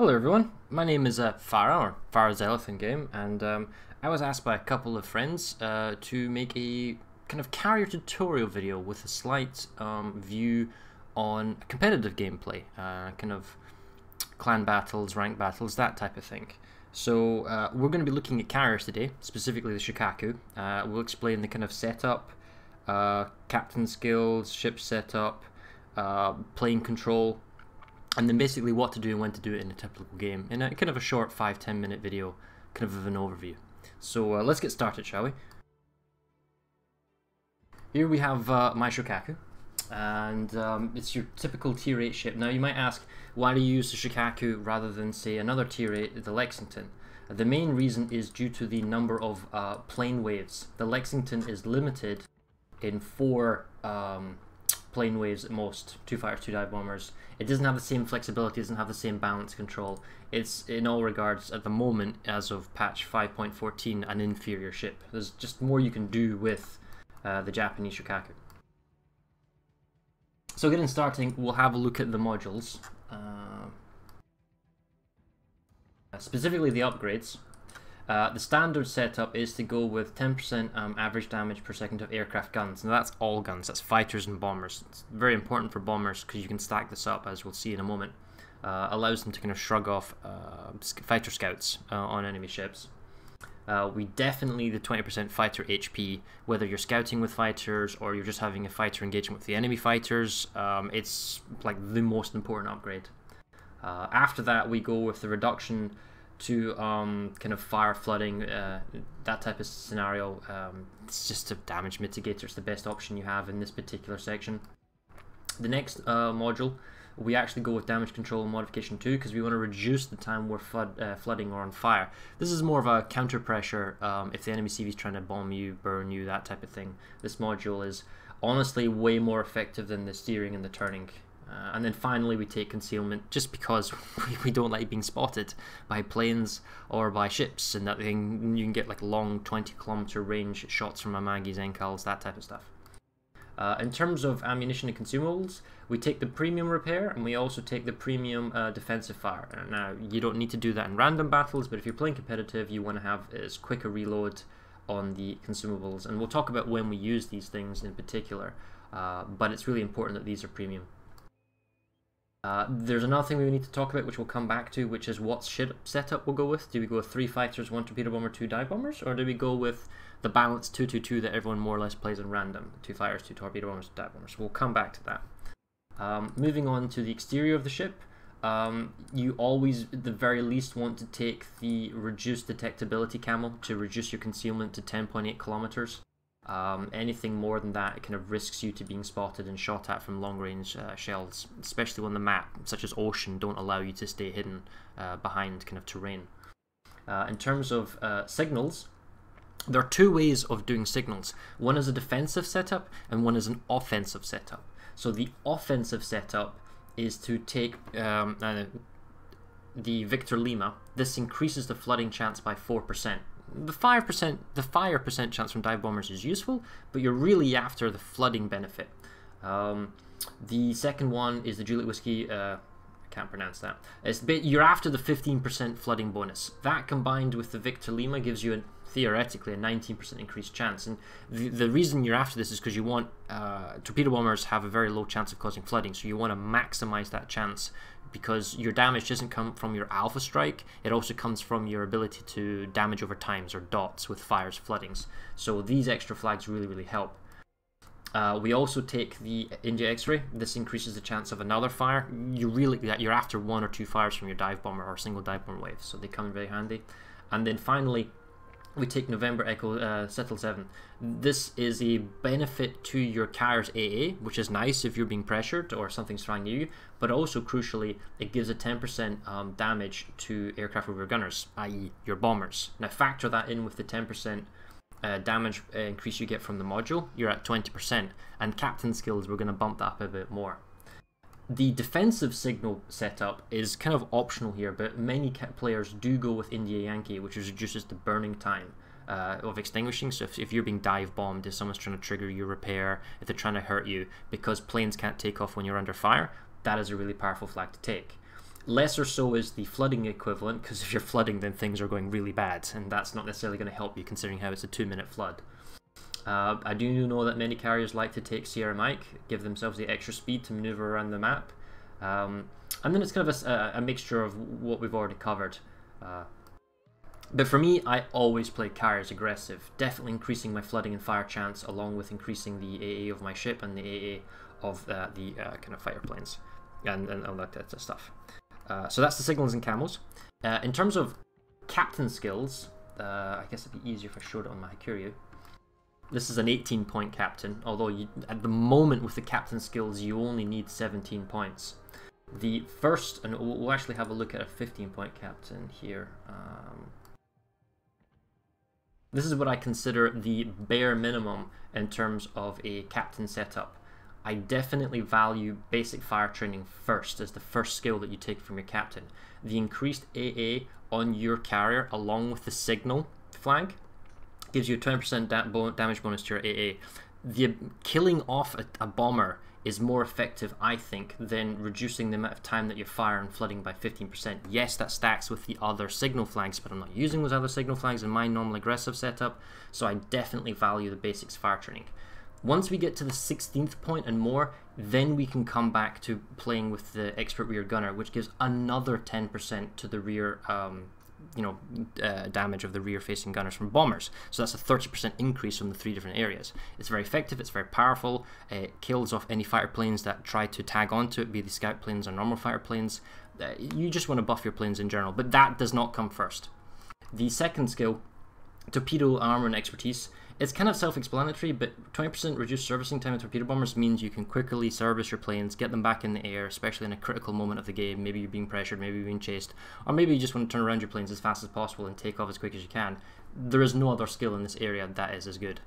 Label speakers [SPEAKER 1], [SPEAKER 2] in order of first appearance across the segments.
[SPEAKER 1] Hello everyone, my name is uh, Farah, or Farazelleth in Game, and um, I was asked by a couple of friends uh, to make a kind of carrier tutorial video with a slight um, view on competitive gameplay, uh, kind of clan battles, rank battles, that type of thing. So uh, we're going to be looking at carriers today, specifically the Shokaku. Uh, we'll explain the kind of setup, uh, captain skills, ship setup, plane control, and then basically what to do and when to do it in a typical game. In a kind of a short 5-10 minute video kind of an overview. So uh, let's get started shall we? Here we have uh, my Shokaku and um, it's your typical tier 8 ship. Now you might ask why do you use the Shokaku rather than say another tier 8 the Lexington? The main reason is due to the number of uh, plane waves. The Lexington is limited in four um, plane waves at most, two fighters, two dive bombers. It doesn't have the same flexibility, doesn't have the same balance control. It's in all regards at the moment, as of patch 5.14, an inferior ship. There's just more you can do with uh, the Japanese Shokaku. So getting starting, we'll have a look at the modules. Uh, specifically the upgrades. Uh, the standard setup is to go with 10% um, average damage per second of aircraft guns. Now that's all guns, that's fighters and bombers. It's very important for bombers because you can stack this up as we'll see in a moment. Uh, allows them to kind of shrug off uh, fighter scouts uh, on enemy ships. Uh, we definitely the 20% fighter HP, whether you're scouting with fighters or you're just having a fighter engagement with the enemy fighters. Um, it's like the most important upgrade. After that, we go with the reduction to um, kind of fire flooding, uh, that type of scenario. Um, it's just a damage mitigator. It's the best option you have in this particular section. The next uh, module, we actually go with damage control modification 2 because we want to reduce the time we're flood, uh, flooding or on fire. This is more of a counter pressure um, if the enemy CV is trying to bomb you, burn you, that type of thing. This module is honestly way more effective than the steering and the turning. Uh, and then finally we take concealment just because we don't like being spotted by planes or by ships and that thing you can get like long 20 kilometer range shots from Amagi, Zenkals, that type of stuff. Uh, in terms of ammunition and consumables, we take the premium repair and we also take the premium uh, defensive fire. Now, you don't need to do that in random battles, but if you're playing competitive, you want to have as quick a reload on the consumables. And we'll talk about when we use these things in particular, uh, but it's really important that these are premium. Uh, there's another thing we need to talk about, which we'll come back to, which is what ship setup we'll go with. Do we go with three fighters, one torpedo bomber, two dive bombers, or do we go with the balanced two-two-two that everyone more or less plays in random? Two fighters, two torpedo bombers, two dive bombers. We'll come back to that. Um, moving on to the exterior of the ship, um, you always, at the very least, want to take the reduced detectability camo to reduce your concealment to 10.8 kilometers. Um, anything more than that it kind of risks you to being spotted and shot at from long range uh, shells, especially when the map, such as ocean, don't allow you to stay hidden uh, behind kind of terrain. Uh, in terms of uh, signals, there are two ways of doing signals. One is a defensive setup and one is an offensive setup. So the offensive setup is to take um, uh, the Victor Lima. This increases the flooding chance by 4% the five percent the fire percent chance from dive bombers is useful, but you're really after the flooding benefit. Um, the second one is the Juliet Whiskey. Uh, can't pronounce that. It's bit, you're after the 15% flooding bonus. That combined with the Victor Lima gives you a, theoretically a 19% increased chance. And the, the reason you're after this is because you want uh, torpedo bombers have a very low chance of causing flooding, so you want to maximize that chance because your damage doesn't come from your alpha strike, it also comes from your ability to damage over times or dots with fires floodings. So these extra flags really, really help. Uh, we also take the India X-ray. This increases the chance of another fire. You really you're after one or two fires from your dive bomber or single dive bomber wave, so they come in very handy. And then finally, we take November Echo uh, Settle 7. This is a benefit to your car's AA, which is nice if you're being pressured or something's trying near you, but also crucially, it gives a 10% um, damage to aircraft your gunners, i.e., your bombers. Now, factor that in with the 10% uh, damage uh, increase you get from the module, you're at 20%, and captain skills, we're going to bump that up a bit more. The defensive signal setup is kind of optional here, but many players do go with India Yankee, which reduces the burning time. Uh, of extinguishing. So if, if, you're being dive bombed, if someone's trying to trigger your repair, if they're trying to hurt you, because planes can't take off when you're under fire, that is a really powerful flag to take. Lesser so is the flooding equivalent, because if you're flooding, then things are going really bad, and that's not necessarily going to help you considering how it's a two minute flood. Uh, I do know that many carriers like to take Sierra Mike, give themselves the extra speed to maneuver around the map. Um, and then it's kind of a, a, mixture of what we've already covered. Uh, but for me, I always play carriers aggressive, definitely increasing my flooding and fire chance along with increasing the AA of my ship and the AA of uh, the uh, kind of fighter planes and, and all that, that stuff. Uh, so that's the signals and camos. Uh, in terms of captain skills, uh, I guess it'd be easier if I showed it on my Hakuryu. This is an 18 point captain, although you, at the moment with the captain skills you only need 17 points. The first, and we'll actually have a look at a 15 point captain here. Um, this is what I consider the bare minimum in terms of a captain setup. I definitely value basic fire training first as the first skill that you take from your captain. The increased AA on your carrier along with the signal flag gives you a 20% da damage bonus to your AA. The killing off a, a, bomber is more effective, I think, than reducing the amount of time that you fire and flooding by 15%. Yes, that stacks with the other signal flags, but I'm not using those other signal flags in my normal aggressive setup, so I definitely value the basics fire training. Once we get to the 16th point and more, then we can come back to playing with the expert rear gunner, which gives another 10% to the rear um, you know, uh, damage of the rear-facing gunners from bombers. So that's a 30% increase from the three different areas. It's very effective. It's very powerful. It kills off any fighter planes that try to tag onto it, be the scout planes or normal fighter planes. Uh, you just want to buff your planes in general, but that does not come first. The second skill, torpedo armament expertise, it's kind of self-explanatory, but 20% reduced servicing time of torpedo bombers means you can quickly service your planes, get them back in the air, especially in a critical moment of the game. Maybe you're being pressured, maybe you're being chased, or maybe you just want to turn around your planes as fast as possible and take off as quick as you can. There is no other skill in this area that is as good.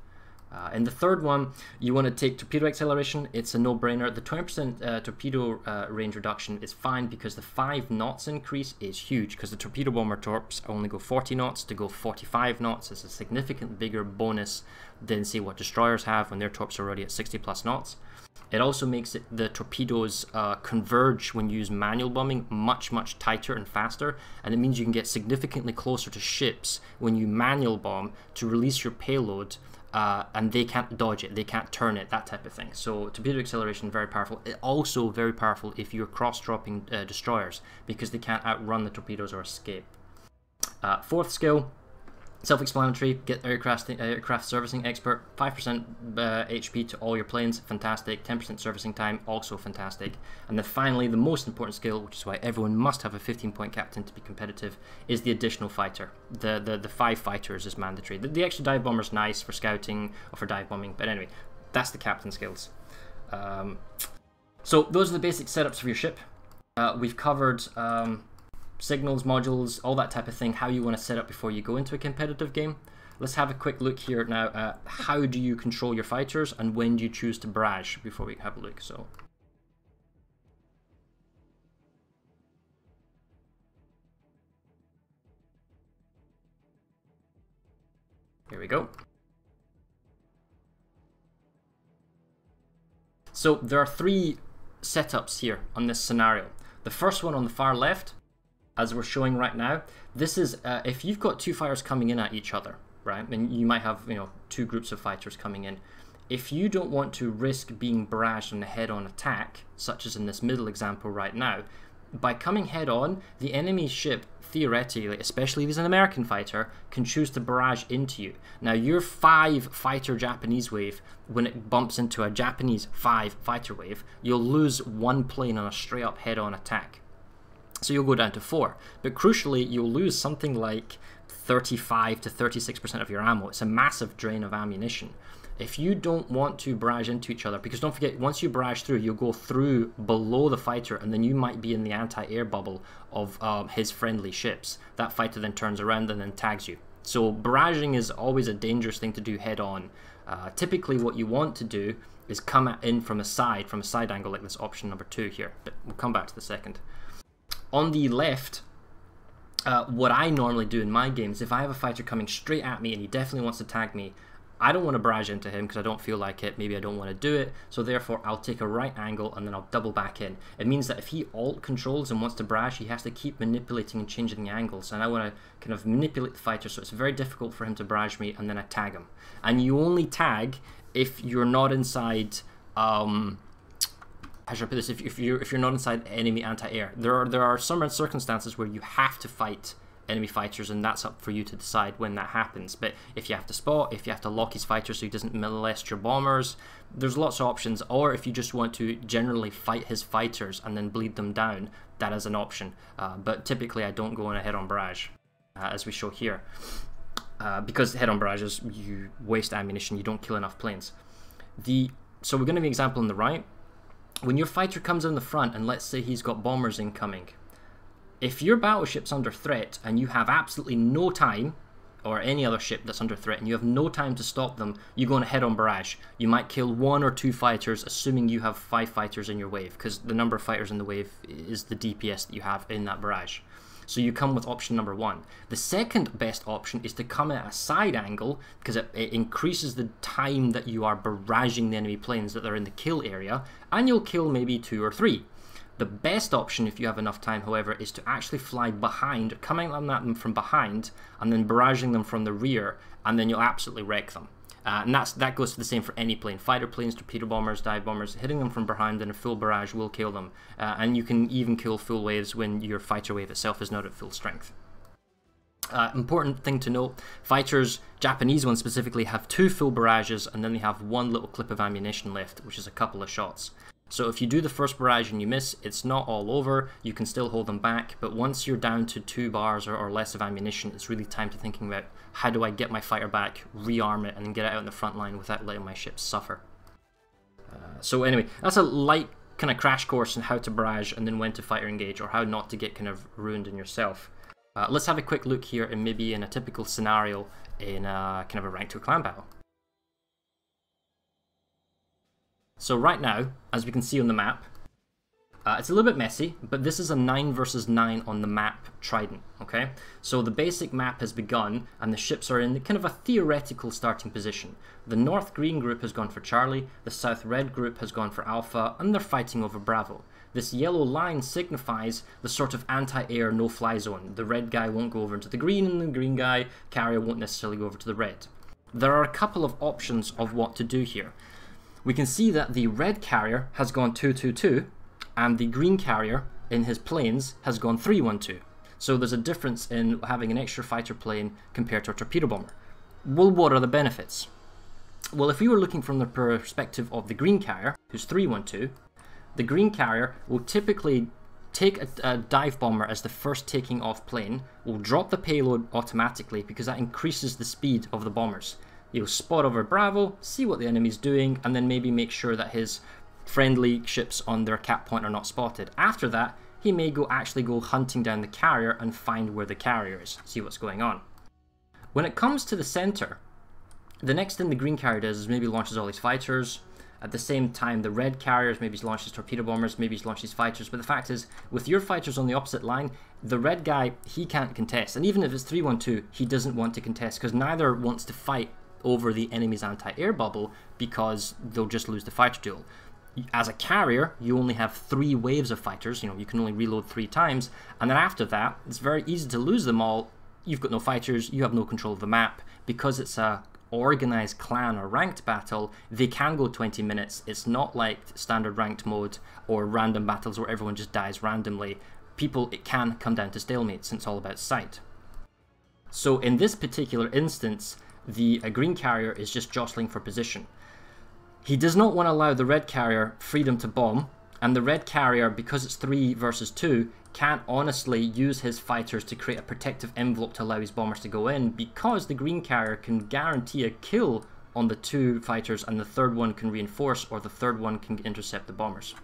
[SPEAKER 1] Uh, and the third one, you want to take torpedo acceleration. It's a no-brainer. The 20% uh, torpedo uh, range reduction is fine because the 5 knots increase is huge because the torpedo bomber torps only go 40 knots to go 45 knots. It's a significant bigger bonus than, say, what destroyers have when their torps are already at 60 plus knots. It also makes it, the torpedoes uh, converge when you use manual bombing much, much tighter and faster, and it means you can get significantly closer to ships when you manual bomb to release your payload uh, and they can't dodge it, they can't turn it, that type of thing. So torpedo acceleration very powerful. It also very powerful if you're cross-dropping uh, destroyers because they can't outrun the torpedoes or escape. Uh, fourth skill, Self-explanatory, get aircraft, aircraft servicing expert, 5% uh, HP to all your planes, fantastic, 10% servicing time, also fantastic. And then finally, the most important skill, which is why everyone must have a 15-point captain to be competitive, is the additional fighter. The the, the five fighters is mandatory. The, the extra dive bomber is nice for scouting or for dive bombing, but anyway, that's the captain skills. Um, so those are the basic setups for your ship. Uh, we've covered um, signals, modules, all that type of thing, how you want to set up before you go into a competitive game. Let's have a quick look here now at how do you control your fighters and when do you choose to barrage before we have a look. So. Here we go. So there are three setups here on this scenario. The first one on the far left as we're showing right now, this is uh, if you've got two fighters coming in at each other, right? And you might have you know two groups of fighters coming in. If you don't want to risk being barraged on a head-on attack, such as in this middle example right now, by coming head-on, the enemy ship theoretically, especially if he's an American fighter, can choose to barrage into you. Now, your five fighter Japanese wave, when it bumps into a Japanese five fighter wave, you'll lose one plane on a straight up head on attack. So you'll go down to 4. But crucially, you'll lose something like 35 to 36% of your ammo. It's a massive drain of ammunition. If you don't want to barrage into each other, because don't forget, once you barrage through, you'll go through below the fighter, and then you might be in the anti-air bubble of um, his friendly ships. That fighter then turns around and then tags you. So barraging is always a dangerous thing to do head on. Uh, typically what you want to do is come in from a side, from a side angle like this option number two here. But we'll come back to the second. On the left, uh, what I normally do in my games, if I have a fighter coming straight at me and he definitely wants to tag me, I don't want to barrage into him because I don't feel like it. Maybe I don't want to do it. So therefore, I'll take a right angle and then I'll double back in. It means that if he alt controls and wants to barrage, he has to keep manipulating and changing the angles. And I want to kind of manipulate the fighter, so it's very difficult for him to barrage me, and then I tag him. And you only tag if you're not inside. Um, how should I put this? If, if you're if you're not inside enemy anti-air, there are there are some circumstances where you have to fight enemy fighters, and that's up for you to decide when that happens. But if you have to spot, if you have to lock his fighter so he doesn't molest your bombers, there's lots of options. Or if you just want to generally fight his fighters and then bleed them down, that is an option. Uh, but typically, I don't go on a head-on barrage, uh, as we show here. Uh, because head-on barrages, you waste ammunition, you don't kill enough planes. The So we're going to be an example on the right. When your fighter comes in the front, and let's say he's got bombers incoming, if your battleship's under threat and you have absolutely no time, or any other ship that's under threat, and you have no time to stop them, you go on a head-on barrage. You might kill one or two fighters, assuming you have five fighters in your wave, because the number of fighters in the wave is the DPS that you have in that barrage. So you come with option number one. The second best option is to come at a side angle because it, it, increases the time that you are barraging the enemy planes that are in the kill area, and you'll kill maybe two or three. The best option, if you have enough time, however, is to actually fly behind, coming at them from behind, and then barraging them from the rear, and then you'll absolutely wreck them. Uh, and that's that goes for the same for any plane. Fighter planes, torpedo bombers, dive bombers, hitting them from behind in a full barrage will kill them. Uh, and you can even kill full waves when your fighter wave itself is not at full strength. Uh, important thing to note, fighters, Japanese ones specifically, have two full barrages and then they have one little clip of ammunition left, which is a couple of shots. So if you do the first barrage and you miss, it's not all over, you can still hold them back, but once you're down to two bars or, or less of ammunition, it's really time to thinking about how do I get my fighter back, rearm it, and get it out in the front line without letting my ships suffer. Uh, so anyway, that's a light kind of crash course on how to barrage and then when to fighter engage, or how not to get kind of ruined in yourself. Uh, let's have a quick look here and maybe in a typical scenario in a, kind of a rank to a clan battle. So right now, as we can see on the map, uh, it's a little bit messy, but this is a 9 versus 9 on the map Trident, okay? So the basic map has begun, and the ships are in the kind of a theoretical starting position. The North Green group has gone for Charlie, the South Red group has gone for Alpha, and they're fighting over Bravo. This yellow line signifies the sort of anti-air no-fly zone. The red guy won't go over into the green, and the green guy, carrier, won't necessarily go over to the red. There are a couple of options of what to do here we can see that the red carrier has gone 222 and the green carrier in his planes has gone 312. So there's a difference in having an extra fighter plane compared to a torpedo bomber. Well, what are the benefits? Well, if we were looking from the perspective of the green carrier, who's 312, the green carrier will typically take a, a, dive bomber as the first taking off plane, will drop the payload automatically because that increases the speed of the bombers. He'll spot over Bravo, see what the enemy's doing, and then maybe make sure that his friendly ships on their cap point are not spotted. After that, he may go actually go hunting down the carrier and find where the carrier is, see what's going on. When it comes to the center, the next thing the green carrier does is maybe launches all his fighters. At the same time, the red carriers maybe launches torpedo bombers, maybe launches fighters. But the fact is, with your fighters on the opposite line, the red guy, he can't contest. And even if it's 3-1-2, he doesn't want to contest because neither wants to fight over the enemy's anti-air bubble because they'll just lose the fighter duel. As a carrier, you only have three waves of fighters, you know, you can only reload three times, and then after that, it's very easy to lose them all. You've got no fighters, you have no control of the map. Because it's a organized clan or ranked battle, they can go 20 minutes. It's not like standard ranked mode or random battles where everyone just dies randomly. People, it can come down to stalemate since it's all about sight. So in this particular instance, the green carrier is just jostling for position. He does not want to allow the red carrier freedom to bomb, and the red carrier, because it's 3 versus 2, can't honestly use his fighters to create a protective envelope to allow his bombers to go in, because the green carrier can guarantee a kill on the two fighters and the third one can reinforce or the third one can intercept the bombers.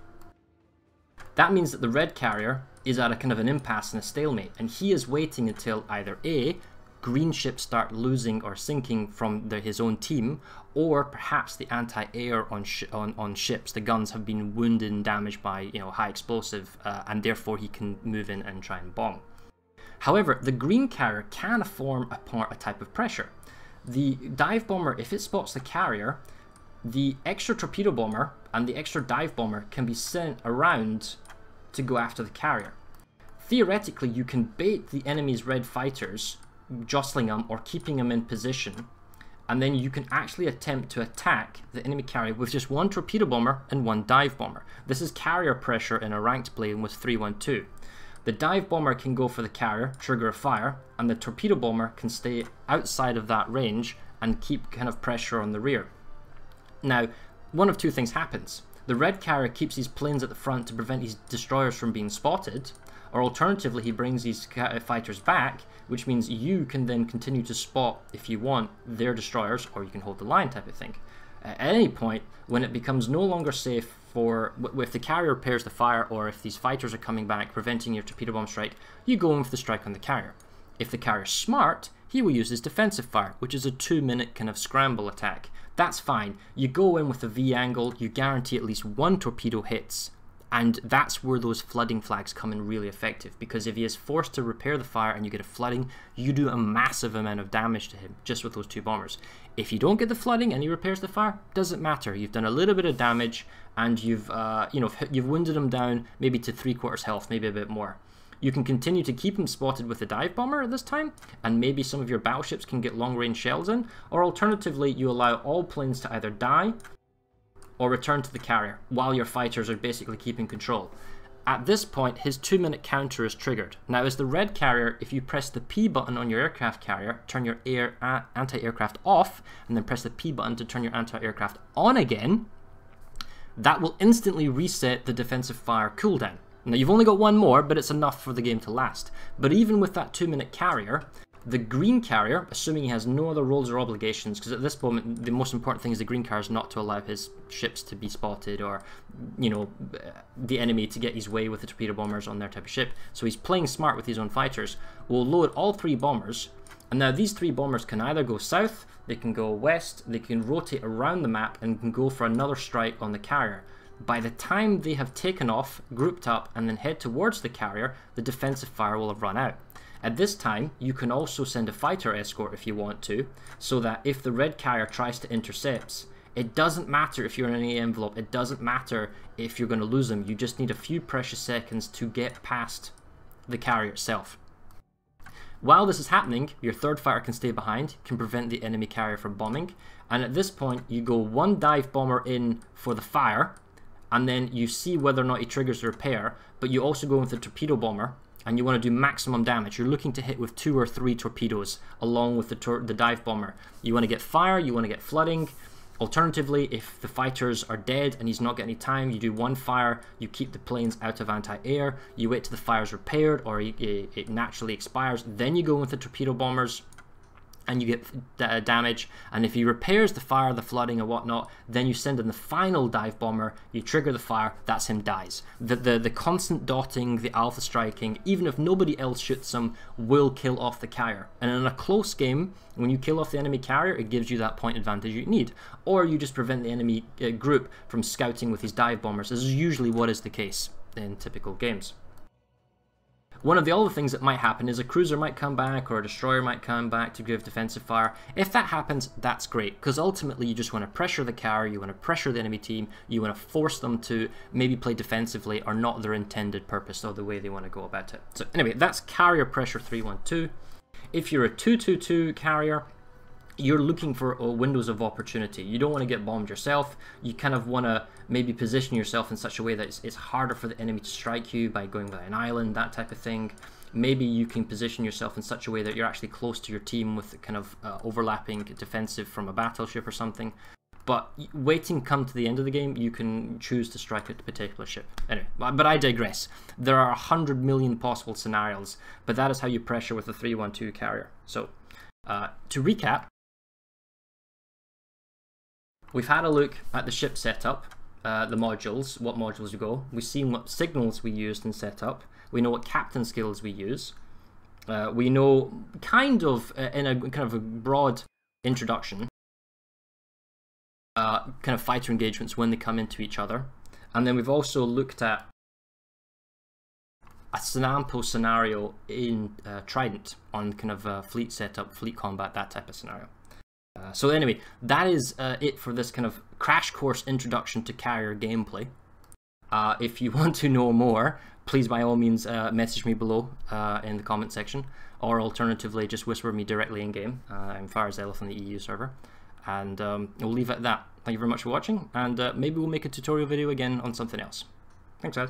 [SPEAKER 1] That means that the red carrier is at a kind of an impasse and a stalemate, and he is waiting until either A, green ships start losing or sinking from the, his own team, or perhaps the anti-air on, sh on, on ships, the guns have been wounded and damaged by you know high explosive, uh, and therefore he can move in and try and bomb. However, the green carrier can form a, part a type of pressure. the dive bomber, if it spots the carrier, the extra torpedo bomber and the extra dive bomber can be sent around to go after the carrier. Theoretically, you can bait the enemy's red fighters, jostling them or keeping them in position, and then you can actually attempt to attack the enemy carrier with just one torpedo bomber and one dive bomber. This is carrier pressure in a ranked plane with 312. The dive bomber can go for the carrier, trigger a fire, and the torpedo bomber can stay outside of that range and keep kind of pressure on the rear. Now, one of two things happens. The red carrier keeps his planes at the front to prevent his destroyers from being spotted, or alternatively he brings these fighters back, which means you can then continue to spot, if you want, their destroyers, or you can hold the line type of thing. At any point, when it becomes no longer safe for, if the carrier pairs the fire, or if these fighters are coming back, preventing your torpedo bomb strike, you go in for the strike on the carrier. If the carrier's smart, he will use his defensive fire, which is a two minute kind of scramble attack. That's fine. You go in with a V angle, you guarantee at least one torpedo hits, and that's where those flooding flags come in really effective because if he is forced to repair the fire and you get a flooding, you do a massive amount of damage to him just with those two bombers. If you don't get the flooding and he repairs the fire, doesn't matter. You've done a little bit of damage and you've uh, you know you've wounded him down maybe to three quarters health, maybe a bit more. You can continue to keep him spotted with the dive bomber at this time, and maybe some of your battleships can get long range shells in, or alternatively, you allow all planes to either die or return to the carrier while your fighters are basically keeping control. At this point, his 2 minute counter is triggered. Now, as the red carrier, if you press the P button on your aircraft carrier, turn your air anti aircraft off, and then press the P button to turn your anti aircraft on again, that will instantly reset the defensive fire cooldown. Now, you've only got one more, but it's enough for the game to last. But even with that 2 minute carrier, the green carrier, assuming he has no other roles or obligations, because at this moment the most important thing is the green carrier is not to allow his ships to be spotted or, you know, the enemy to get his way with the torpedo bombers on their type of ship. So he's playing smart with his own fighters. Will load all three bombers, and now these three bombers can either go south, they can go west, they can rotate around the map and can go for another strike on the carrier. By the time they have taken off, grouped up, and then head towards the carrier, the defensive fire will have run out. At this time, you can also send a fighter escort if you want to, so that if the red carrier tries to intercept, it doesn't matter if you're in any envelope, it doesn't matter if you're going to lose them, you just need a few precious seconds to get past the carrier itself. While this is happening, your third fighter can stay behind, can prevent the enemy carrier from bombing, and at this point you go one dive bomber in for the fire, and then you see whether or not he triggers the repair, but you also go with the torpedo bomber, and you want to do maximum damage, you're looking to hit with two or three torpedoes along with the, the dive bomber. You want to get fire, you want to get flooding. Alternatively, if the fighters are dead and he's not getting any time, you do one fire, you keep the planes out of anti-air, you wait till the fire's repaired or it, it naturally expires, then you go with the torpedo bombers and you get damage. And if he repairs the fire, the flooding, or whatnot, then you send in the final dive bomber. You trigger the fire. That's him dies. The the the constant dotting, the alpha striking, even if nobody else shoots him, will kill off the carrier. And in a close game, when you kill off the enemy carrier, it gives you that point advantage you need. Or you just prevent the enemy uh, group from scouting with his dive bombers. This is usually what is the case in typical games. One of the other things that might happen is a cruiser might come back or a destroyer might come back to give defensive fire. If that happens, that's great, because ultimately you just want to pressure the carrier, you want to pressure the enemy team, you want to force them to maybe play defensively or not their intended purpose or the way they want to go about it. So anyway, that's carrier pressure 312. If you're a 222 carrier, you're looking for windows of opportunity. You don't want to get bombed yourself. You kind of want to maybe position yourself in such a way that it's, it's, harder for the enemy to strike you by going by an island, that type of thing. Maybe you can position yourself in such a way that you're actually close to your team with kind of uh, overlapping defensive from a battleship or something. But waiting come to the end of the game, you can choose to strike a particular ship. Anyway, but I digress. There are 100 million possible scenarios, but that is how you pressure with a 312 carrier. So, uh, to recap, We've had a look at the ship setup, uh, the modules, what modules you go. We've seen what signals we used in setup. We know what captain skills we use. Uh, we know kind of uh, in a kind of a broad introduction, uh, kind of fighter engagements when they come into each other. And then we've also looked at a sample scenario in uh, Trident on kind of fleet setup, fleet combat, that type of scenario. Uh, so anyway, that is uh, it for this kind of crash course introduction to carrier gameplay. Uh, if you want to know more, please by all means uh, message me below uh, in the comment section, or alternatively just whisper me directly in game. I'm Farazelleth on the EU server, and um, we'll leave it at that. Thank you very much for watching, and maybe we'll make a tutorial video again on something else. Thanks guys.